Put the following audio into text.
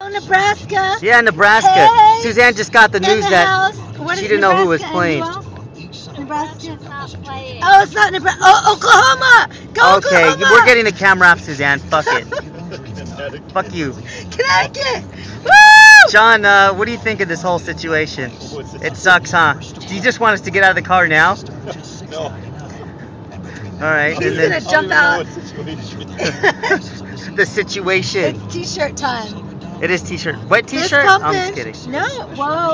Oh, Nebraska. Yeah, Nebraska. Hey. Suzanne just got the in news the that she didn't know who was playing. Nebraska. not playing. Oh, it's not Nebraska. Oh, Oklahoma. Go Okay, Oklahoma. we're getting the camera off, Suzanne. Fuck it. Fuck you. Connecticut. Woo! John, uh, what do you think of this whole situation? It sucks, huh? Do you just want us to get out of the car now? No. All right, He's gonna then jump out. the situation. It's t-shirt time. It is t-shirt. Wet t-shirt? I'm just kidding. No. Whoa.